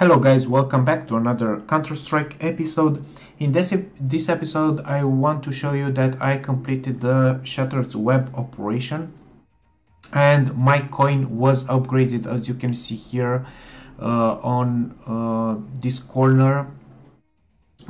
Hello guys, welcome back to another Counter-Strike episode. In this, this episode I want to show you that I completed the Shattered Web operation and my coin was upgraded as you can see here uh, on uh, this corner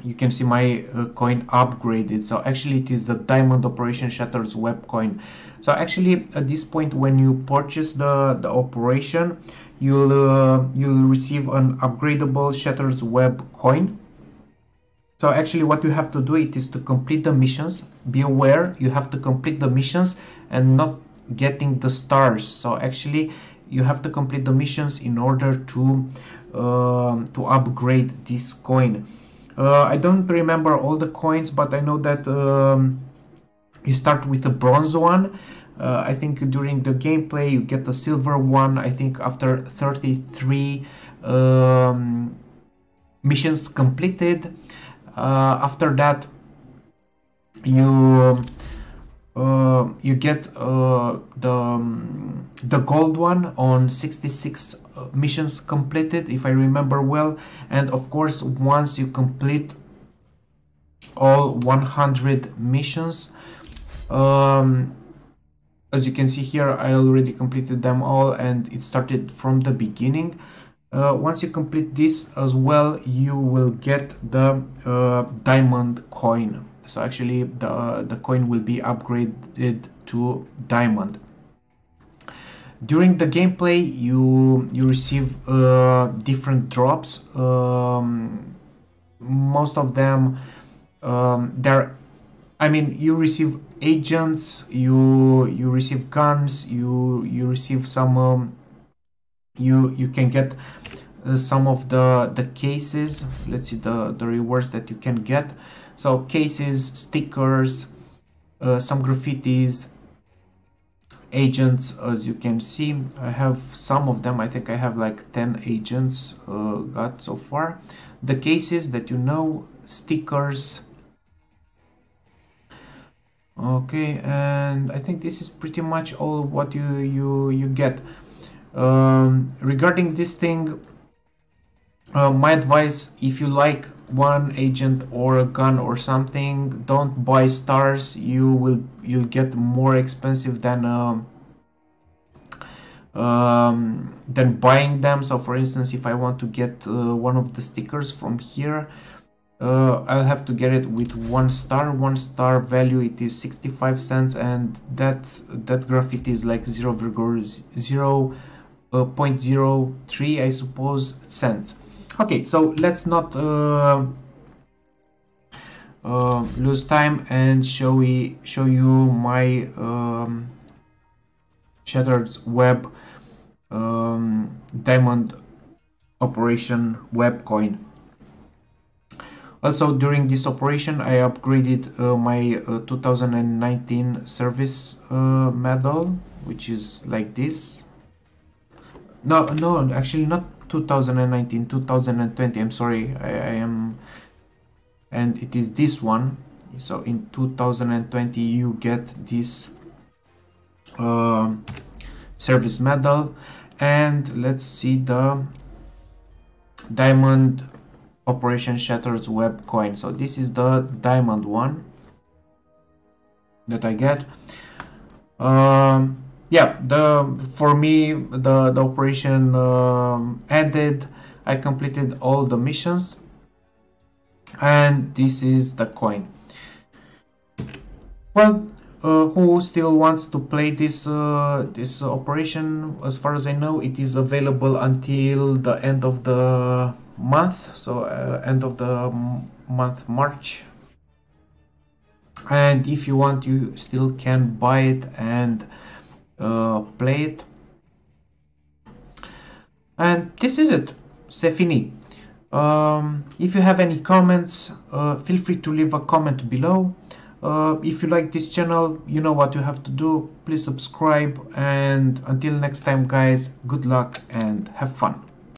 you can see my uh, coin upgraded. So actually it is the diamond operation shatters web coin. So actually at this point when you purchase the the operation you'll uh, you'll receive an upgradable shatters web coin. So actually what you have to do it is to complete the missions. Be aware you have to complete the missions and not getting the stars. So actually you have to complete the missions in order to uh, to upgrade this coin uh, I don't remember all the coins, but I know that um, you start with a bronze one. Uh, I think during the gameplay you get a silver one. I think after 33 um, missions completed. Uh, after that, you uh, you get uh, the um, the gold one on 66 uh, missions completed if I remember well. And of course once you complete all 100 missions um, as you can see here I already completed them all and it started from the beginning. Uh, once you complete this as well you will get the uh, diamond coin. So actually the, the coin will be upgraded to diamond. During the gameplay you you receive uh, different drops. Um, most of them um, they're I mean you receive agents, you you receive guns, you you receive some um, you you can get uh, some of the the cases let's see the the rewards that you can get so cases stickers uh, some graffitis agents as you can see i have some of them. I think i have like 10 agents uh, got so far. The cases that you know stickers. Okay and i think this is pretty much all what you you you get. Um, regarding this thing uh, my advice if you like one agent or a gun or something don't buy stars you will you'll get more expensive than um, um, than buying them. So for instance if I want to get uh, one of the stickers from here uh, I'll have to get it with one star. One star value it is 65 cents and that that graffiti is like 0, 0, 0 uh, 0.03 I suppose cents okay so let's not uh, uh, lose time and show we show you my um, shattered web um, diamond operation web coin. Also during this operation I upgraded uh, my uh, 2019 service uh, medal which is like this. No no actually not 2019 2020 i'm sorry I, I, am and it is this one. So in 2020 you get this uh, service medal. And let's see the diamond operation shatters web coin. So this is the diamond one that i get. Um, yeah the for me the the operation um, ended. I completed all the missions. And this is the coin. Well uh, who still wants to play this uh, this operation? As far as i know it is available until the end of the month. So uh, end of the month march. And if you want you still can buy it and uh, play it. And this is it. C'est fini um, if you have any comments uh, feel free to leave a comment below. Uh, if you like this channel you know what you have to do. Please subscribe and until next time guys good luck and have fun